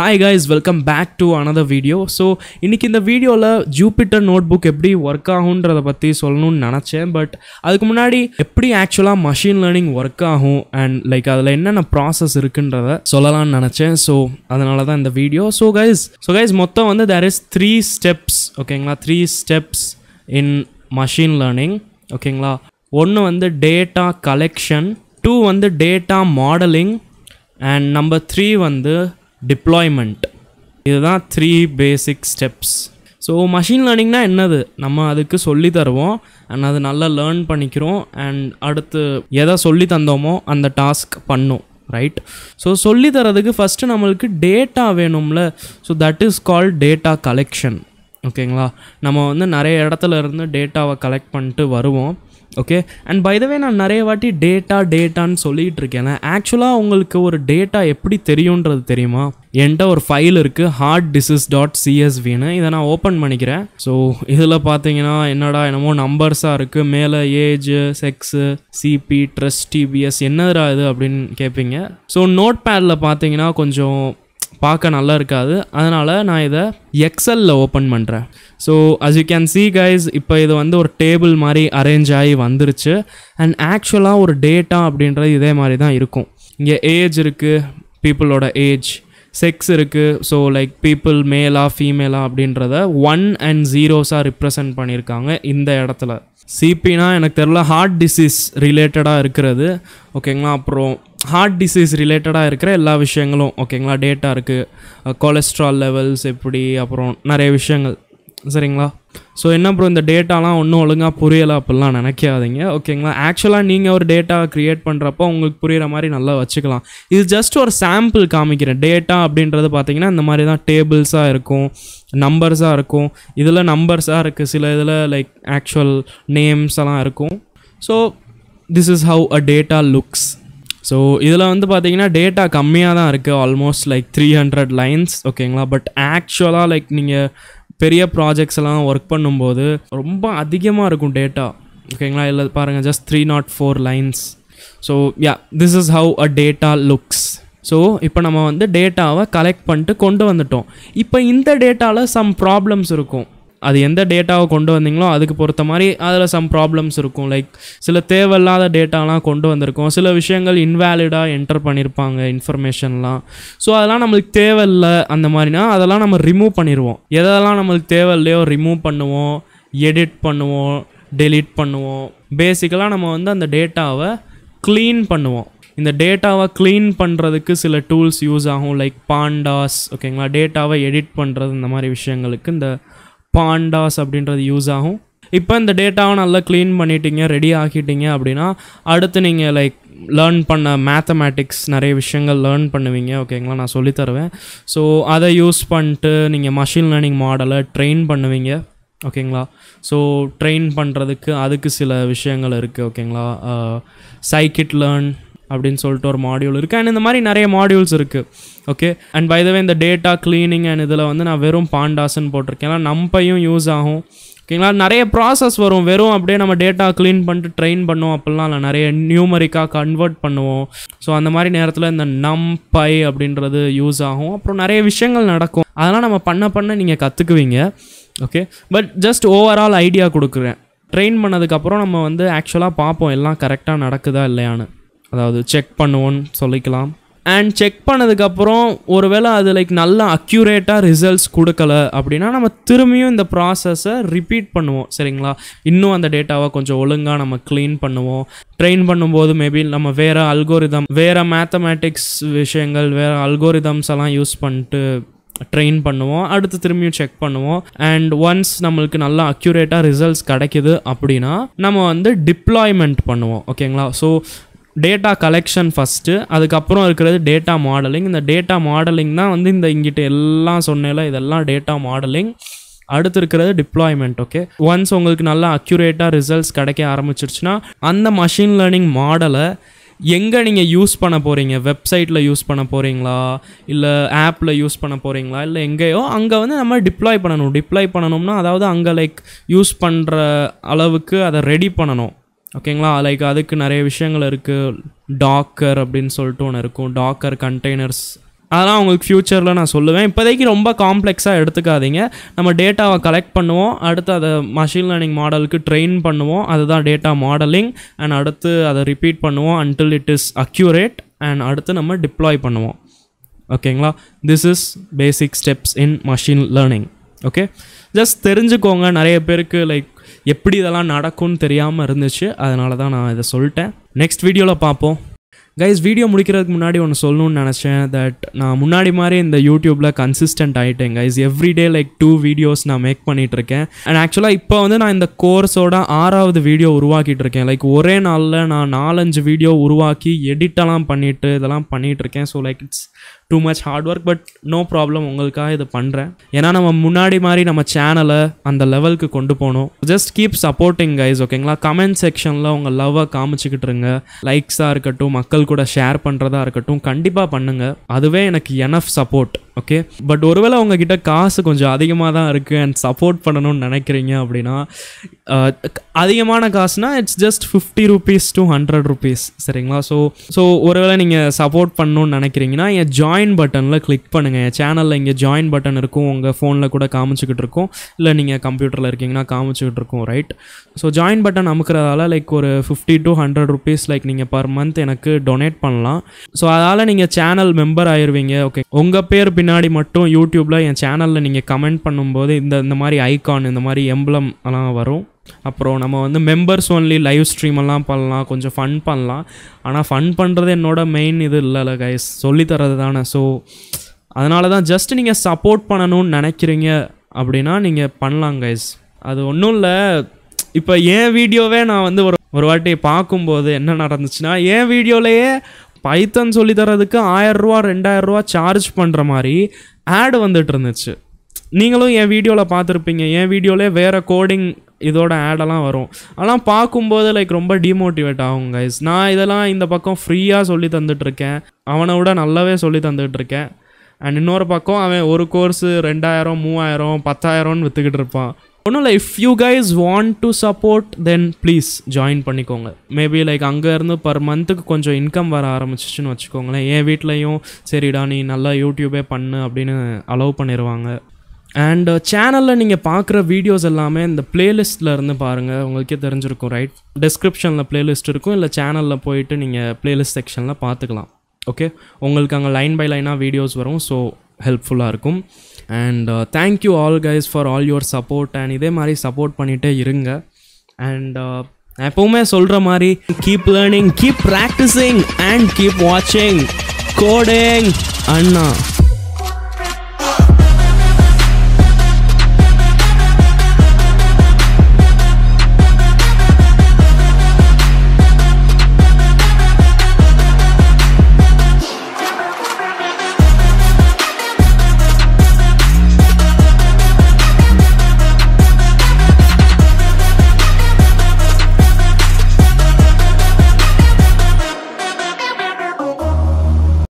Hi guys welcome back to another video so இன்றைக்கி இந்த வீடியோவில் ஜூபிட்டர் நோட் புக் எப்படி ஒர்க் ஆகுன்றதை பற்றி சொல்லணும்னு நினச்சேன். பட் அதுக்கு முன்னாடி எப்படி ஆக்சுவலாக மஷின் லேர்னிங் ஒர்க் ஆகும் அண்ட் லைக் அதில் என்னென்ன ப்ராசஸ் இருக்குன்றத சொல்லலாம்னு நினச்சேன். ஸோ அதனால தான் இந்த video so guys so guys மொத்தம் வந்து தேர் இஸ் த்ரீ ஸ்டெப்ஸ் ஓகேங்களா three steps in machine learning ஓகேங்களா ஒன்று வந்து டேட்டா கலெக்ஷன் டூ வந்து data modeling and number three வந்து டிப்ளாய்மெண்ட் இதுதான் three basic steps so machine லேர்னிங்னா என்னது? நம்ம அதுக்கு சொல்லி தருவோம். அண்ட் அது நல்லா லேர்ன் பண்ணிக்கிறோம். அண்ட் அடுத்து எதை சொல்லி தந்தோமோ அந்த டாஸ்க் பண்ணும். ரைட் ஸோ சொல்லி தரதுக்கு ஃபஸ்ட்டு நம்மளுக்கு டேட்டா வேணும்ல. So that is called data collection ஓகேங்களா நம்ம வந்து நிறைய இடத்துல இருந்து டேட்டாவை கலெக்ட் பண்ணிட்டு வருவோம். Okay and by the way நான் நிறைய வாட்டி டேட்டா டேட்டான்னு சொல்லிகிட்டு இருக்கேன். ஆக்சுவலாக உங்களுக்கு ஒரு டேட்டா எப்படி தெரியுன்றது தெரியுமா? என்கிட்ட ஒரு ஃபைல் இருக்குது ஹார்ட் டிசீஸ் டாட் சிஎஸ்வின்னு இதை நான் ஓப்பன் பண்ணிக்கிறேன். ஸோ இதில் பார்த்தீங்கன்னா என்னடா என்னமோ நம்பர்ஸாக இருக்குது மேலே age sex CP trest BPS என்னதுடா இது அப்படின்னு கேட்பீங்க ஸோ நோட் பேடில் பார்த்தீங்கன்னா கொஞ்சம் பார்க்க நல்லா இருக்காது. அதனால் நான் இதை எக்ஸலில் ஓப்பன் பண்ணுறேன் so as you can see guys இப்போ இது வந்து ஒரு டேபிள் மாதிரி அரேஞ்ச் ஆகி வந்துருச்சு. அண்ட் ஆக்சுவலாக ஒரு டேட்டா அப்படின்றது இதே மாதிரி தான் இருக்கும். இங்கே ஏஜ் இருக்குது பீப்புளோட ஏஜ் செக்ஸ் இருக்குது ஸோ லைக் பீப்புள் மேலா ஃபீமேலா அப்படின்றத ஒன் அண்ட் ஜீரோஸாக ரிப்ரசன்ட் பண்ணியிருக்காங்க இந்த இடத்துல. சிபினா எனக்கு தெரில ஹார்ட் டிசீஸ் ரிலேட்டடாக இருக்கிறது. ஓகேங்களா அப்புறம் ஹார்ட் டிசீஸ் ரிலேட்டடாக இருக்கிற எல்லா விஷயங்களும் ஓகேங்களா டேட்டா இருக்குது கொலஸ்ட்ரால் லெவல்ஸ் எப்படி அப்புறம் நிறைய விஷயங்கள். சரிங்களா? ஸோ என்ன ப்ரோ இந்த டேட்டாலாம் ஒன்றும் ஒழுங்காக புரியலை அப்படிலாம் நினைக்காதீங்க ஓகேங்களா ஆக்சுவலாக நீங்கள் ஒரு டேட்டா க்ரியேட் பண்ணுறப்போ உங்களுக்கு புரிகிற மாதிரி நல்லா வச்சுக்கலாம். இது ஜஸ்ட் ஒரு சாம்பிள் காமிக்கிறேன். டேட்டா அப்படின்றது பார்த்தீங்கன்னா இந்த மாதிரி தான் டேபிள்ஸாக இருக்கும் நம்பர்ஸாக இருக்கும். இதில் நம்பர்ஸாக இருக்குது சில இதில் லைக் ஆக்சுவல் நேம்ஸ் எல்லாம் இருக்கும். So this is how a data looks so இதில் வந்து பார்த்தீங்கன்னா டேட்டா கம்மியாக தான் இருக்குது almost like three hundred lines ஓகேங்களா பட் ஆக்சுவலாக லைக் நீங்கள் பெரிய ப்ராஜெக்ட்ஸ் எல்லாம் ஒர்க் பண்ணும்போது ரொம்ப அதிகமாக இருக்கும் டேட்டா ஓகேங்களா இல்லை பாருங்கள் just three not four lines so yeah this is how a data looks so இப்போ நம்ம வந்து டேட்டாவை கலெக்ட் பண்ணிட்டு கொண்டு வந்துட்டோம். இப்போ இந்த டேட்டாவில் சம் ப்ராப்ளம்ஸ் இருக்கும். அது எந்த டேட்டாவை கொண்டு வந்தீங்களோ அதுக்கு பொறுத்த மாதிரி அதில் சம் ப்ராப்ளம்ஸ் இருக்கும். லைக் சில தேவையில்லாத டேட்டாலாம் கொண்டு வந்திருக்கும். சில விஷயங்கள் இன்வேலிடாக என்டர் பண்ணியிருப்பாங்க இன்ஃபர்மேஷன்லாம் ஸோ அதெல்லாம் நம்மளுக்கு தேவையில்லை அந்த மாதிரினா அதெல்லாம் நம்ம ரிமூவ் பண்ணிடுவோம் எதெல்லாம் நம்மளுக்கு தேவையில்லையோ ரிமூவ் பண்ணுவோம் எடிட் பண்ணுவோம் டெலீட் பண்ணுவோம். பேசிக்கலாக நம்ம வந்து அந்த டேட்டாவை க்ளீன் பண்ணுவோம். இந்த டேட்டாவை க்ளீன் பண்ணுறதுக்கு சில டூல்ஸ் யூஸ் ஆகும். லைக் பாண்டாஸ் ஓகேங்களா டேட்டாவை எடிட் பண்ணுறது இந்த மாதிரி விஷயங்களுக்கு இந்த பாண்டாஸ் அப்படின்றது யூஸ் ஆகும். இப்போ இந்த டேட்டாவை நல்லா க்ளீன் பண்ணிட்டீங்க ரெடி ஆக்கிட்டீங்க அப்படின்னா அடுத்து நீங்கள் லைக் லேர்ன் பண்ண மேத்தமேட்டிக்ஸ் நிறைய விஷயங்கள் லேர்ன் பண்ணுவீங்க. ஓகேங்களா நான் சொல்லித்தருவேன் ஸோ அதை யூஸ் பண்ணிட்டு நீங்கள் மஷின் லேர்னிங் மாடலை ட்ரெயின் பண்ணுவீங்க. ஓகேங்களா ஸோ ட்ரெயின் பண்ணுறதுக்கு அதுக்கு சில விஷயங்கள் இருக்குது ஓகேங்களா சைக்கிட் லேர்ன் அப்படின்னு சொல்லிட்டு ஒரு மாடியூல் இருக்குது அண்ட் இந்த மாதிரி நிறைய மாடியூல்ஸ் இருக்குது ஓகே அண்ட் பை தவே இந்த டேட்டா க்ளீனிங் அண்ட் இதில் வந்து நான் வெறும் பாண்டாஸ்ன்னு போட்டிருக்கேன். ஏன்னா நம்பையும் யூஸ் ஆகும். ஓகேங்களா நிறைய ப்ராசஸ் வரும். வெறும் அப்படியே நம்ம டேட்டா க்ளீன் பண்ணிட்டு ட்ரெயின் பண்ணுவோம் அப்படிலாம் இல்லை. நிறைய நியூமரிக்காக கன்வெர்ட் பண்ணுவோம். ஸோ அந்த மாதிரி நேரத்தில் இந்த நம் பை அப்படின்றது யூஸ் ஆகும். அப்புறம் நிறைய விஷயங்கள் நடக்கும். அதெல்லாம் நம்ம பண்ண பண்ண நீங்கள் கற்றுக்குவீங்க okay but just overall idea கொடுக்குறேன். ட்ரெயின் பண்ணதுக்கப்புறம் நம்ம வந்து ஆக்சுவலாக பார்ப்போம். எல்லாம் கரெக்டாக நடக்குதா இல்லையான்னு. அதாவது செக் பண்ணுவோன்னு சொல்லிக்கலாம். அண்ட் செக் பண்ணதுக்கப்புறம் ஒருவேளை அது லைக் நல்லா அக்யூரேட்டாக ரிசல்ட்ஸ் கொடுக்கல அப்படின்னா நம்ம திரும்பியும் இந்த ப்ராசஸை ரிப்பீட் பண்ணுவோம் சரிங்களா? இன்னும் அந்த டேட்டாவை கொஞ்சம் ஒழுங்காக நம்ம க்ளீன் பண்ணுவோம். ட்ரெயின் பண்ணும்போது மேபி நம்ம வேறு அல்கோரிதம் வேறு மேத்தமேட்டிக்ஸ் விஷயங்கள் வேறு அல்கோரிதம்ஸ் எல்லாம் யூஸ் பண்ணிட்டு ட்ரெயின் பண்ணுவோம். அடுத்து திரும்பியும் செக் பண்ணுவோம். அண்ட் ஒன்ஸ் நம்மளுக்கு நல்லா அக்யூரேட்டாக ரிசல்ட்ஸ் கிடைக்குது அப்படின்னா நம்ம வந்து டிப்ளாய்மெண்ட் பண்ணுவோம் ஓகேங்களா ஸோ டேட்டா கலெக்ஷன் ஃபஸ்ட்டு அதுக்கப்புறம் இருக்கிறது டேட்டா மாடலிங் இந்த டேட்டா மாடலிங் தான் வந்து இந்த இங்கிட்ட எல்லாம் சொன்னேல இதெல்லாம் டேட்டா மாடலிங் அடுத்து இருக்கிறது டிப்ளாய்மெண்ட் ஓகே ஒன்ஸ் உங்களுக்கு நல்லா அக்யூரேட்டாக ரிசல்ட்ஸ் கிடைக்க ஆரம்பிச்சிருச்சுன்னா அந்த மஷின் லேர்னிங் மாடலை எங்கே நீங்கள் யூஸ் பண்ண போகிறீங்க வெப்சைட்டில் யூஸ் பண்ண போகிறீங்களா இல்லை ஆப்பில் யூஸ் பண்ண போகிறீங்களா இல்லை எங்கேயோ அங்கே வந்து நம்ம டிப்ளாய் பண்ணணும். டிப்ளாய் பண்ணணும்னா அதாவது அங்கே லைக் யூஸ் பண்ணுற அளவுக்கு அதை ரெடி பண்ணணும். ஓகேங்களா? லைக் அதுக்கு நிறைய விஷயங்கள் இருக்குது டாக்கர் அப்படின்னு சொல்லிட்டு ஒன்று இருக்கும். டாக்கர் கண்டெய்னர்ஸ் அதெல்லாம் உங்களுக்கு ஃப்யூச்சரில் நான் சொல்லுவேன். இப்போதைக்கு ரொம்ப காம்ப்ளெக்ஸாக எடுத்துக்காதீங்க. நம்ம டேட்டாவை கலெக்ட் பண்ணுவோம். அடுத்து அதை மஷின் லேர்னிங் மாடலுக்கு ட்ரெயின் பண்ணுவோம். அதுதான் டேட்டா மாடலிங் அண்ட் அடுத்து அதை ரிப்பீட் பண்ணுவோம் until it is accurate and அடுத்து நம்ம டிப்ளாய் பண்ணுவோம். ஓகேங்களா? This is basic steps in machine learning okay just தெரிஞ்சுக்கோங்க. நிறைய பேருக்கு லைக் எப்படி இதெல்லாம் நடக்கும்னு தெரியாமல் இருந்துச்சு. அதனால தான் நான் இதை சொல்லிட்டேன். நெக்ஸ்ட் வீடியோவில் பார்ப்போம். கைஸ் வீடியோ முடிக்கிறதுக்கு முன்னாடி ஒன்று சொல்லணும்னு நினச்சேன். தட் நான் முன்னாடி மாதிரி இந்த யூடியூப்பில் கன்சிஸ்டன்ட் ஆகிட்டேன் guys everyday like two videos நான் மேக் பண்ணிகிட்ருக்கேன் இருக்கேன் அண்ட் ஆக்சுவலாக இப்போ வந்து நான் இந்த கோர்ஸோட ஆறாவது வீடியோ உருவாக்கிட்டு இருக்கேன் லைக் ஒரே நாளில் நான் நாலஞ்சு வீடியோ உருவாக்கி எடிட்டெல்லாம் பண்ணிவிட்டு இதெல்லாம் பண்ணிகிட்ருக்கேன் இருக்கேன் so like it's too much hard work but no problem உங்களுக்காக இது பண்ணுறேன் ஏன்னா நம்ம முன்னாடி மாதிரி நம்ம சேனலை அந்த லெவலுக்கு கொண்டு போகணும். ஜஸ்ட் கீப் சப்போர்ட்டிங் கைஸ் ஓகேங்களா கமெண்ட் செக்ஷனில் உங்கள் லவ்வை காமிச்சிக்கிட்டு இருங்க. லைக்ஸாக இருக்கட்டும் மக்கள் கூட ஷேர் பண்ணுறதா இருக்கட்டும் கண்டிப்பாக பண்ணுங்கள் அதுவே எனக்கு எனஃப் சப்போர்ட் ஓகே பட் ஒருவேளை உங்ககிட்ட காசு கொஞ்சம் அதிகமாக தான் இருக்குது அண்ட் சப்போர்ட் பண்ணணும்னு நினைக்கிறீங்க அப்படின்னா uh, அதிகமான காசுனா it's just fifty rupees to hundred rupees சரிங்களா? ஸோ ஸோ ஒருவேளை நீங்கள் சப்போர்ட் பண்ணணும்னு நினைக்கிறீங்கன்னா என் ஜாயின் பட்டனில் கிளிக் பண்ணுங்கள் என் சேனலில் இங்கே ஜாயின் பட்டன் இருக்கும் உங்கள் ஃபோனில் கூட காமிச்சிக்கிட்டு இருக்கும். இல்லை நீங்கள் கம்ப்யூட்டரில் இருக்கீங்கன்னா காமிச்சிக்கிட்டு இருக்கும் ரைட் ஸோ ஜாயின் பட்டன் அமுக்கிறதால லைக் ஒரு fifty to hundred rupees like நீங்கள் பர் மந்த் எனக்கு டொனேட் பண்ணலாம். ஸோ அதால் நீங்கள் சேனல் மெம்பர் ஆயிடுவீங்க ஓகே உங்கள் பேர் பின்னாடி மட்டும் யூடியூப்பில் என் சேனலில் நீங்கள் கமெண்ட் பண்ணும்போது இந்த இந்த மாதிரி ஐகான் இந்த மாதிரி எம்பளம் எல்லாம் வரும். அப்புறம் நம்ம வந்து மெம்பர்ஸ் ஒன்லி லைவ் ஸ்ட்ரீம் எல்லாம் பண்ணலாம் கொஞ்சம் ஃபன் பண்ணலாம். ஆனால் ஃபன் பண்ணுறது என்னோட மெயின் இது இல்லைல்ல கைஸ் சொல்லித்தரது தானே. ஸோ அதனால தான் ஜஸ்ட் நீங்கள் சப்போர்ட் பண்ணணும்னு நினைக்கிறீங்க அப்படின்னா நீங்கள் பண்ணலாம் கைஸ் அது ஒன்றும் இல்லை. இப்போ என் வீடியோவே நான் வந்து ஒரு ஒரு வாட்டி பார்க்கும்போது என்ன நடந்துச்சுன்னா என் வீடியோலையே பைத்தன் சொல்லி தரதுக்கு ஆயிரரூவா ரெண்டாயிரரூவா சார்ஜ் பண்ணுற மாதிரி ஆடு வந்துட்டு இருந்துச்சு. நீங்களும் என் வீடியோவில் பார்த்துருப்பீங்க. என் வீடியோவிலே வேறு கோடிங் இதோட ஆடெல்லாம் வரும். ஆனால் பார்க்கும்போது லைக் ரொம்ப டிமோட்டிவேட் ஆகும் கைஸ் நான் இதெல்லாம் இந்த பக்கம் ஃப்ரீயாக சொல்லி தந்துட்டுருக்கேன். அவனை விட நல்லாவே சொல்லி தந்துட்டுருக்கேன். அண்ட் இன்னொரு பக்கம் அவன் ஒரு கோர்ஸு ரெண்டாயிரம் மூவாயிரம் பத்தாயிரம்னு விற்றுக்கிட்டு இருப்பான். ஒன்றும் இல்லை if you guys want to support then please join பண்ணிக்கோங்க. மேபி லைக் அங்கேருந்து பர் மந்த்துக்கு கொஞ்சம் இன்கம் வர ஆரம்பிச்சிச்சுன்னு வச்சுக்கோங்களேன். என் வீட்லேயும் சரிடா நீ நல்லா யூடியூபே பண்ணு அப்படின்னு அலோவ் பண்ணிடுவாங்க அண்டு சேனலில் uh, நீங்கள் பார்க்குற வீடியோஸ் எல்லாமே இந்த பிளேலிஸ்ட்டில் இருந்து பாருங்கள் உங்களுக்கே தெரிஞ்சிருக்கும் ரைட் டிஸ்கிரிப்ஷனில் பிளேலிஸ்ட் இருக்கும் இல்லை சேனலில் போயிட்டு நீங்கள் பிளேலிஸ்ட் செக்ஷனில் பார்த்துக்கலாம். ஓகே உங்களுக்கு அங்கே லைன் பை லைனாக வீடியோஸ் வரும். ஸோ ஹெல்ப்ஃபுல்லாக இருக்கும். And thank you all guys for all your support and இதே மாதிரி சப்போர்ட் பண்ணிகிட்டே இருங்க. அண்ட் uh, எப்போவுமே சொல்கிற மாதிரி keep learning keep practicing and keep வாட்சிங் கோடிங் அண்ணா.